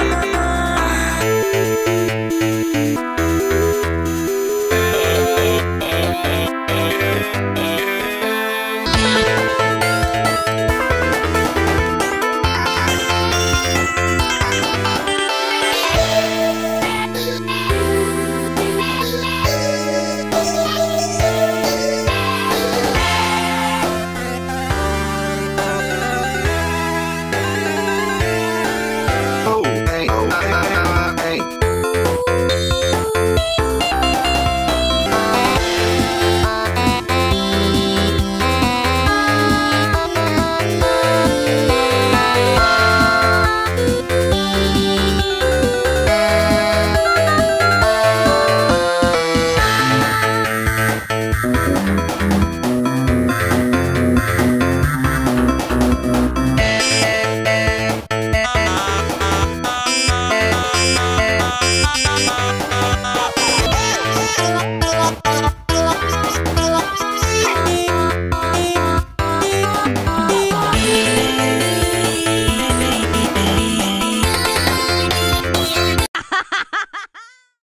Bye.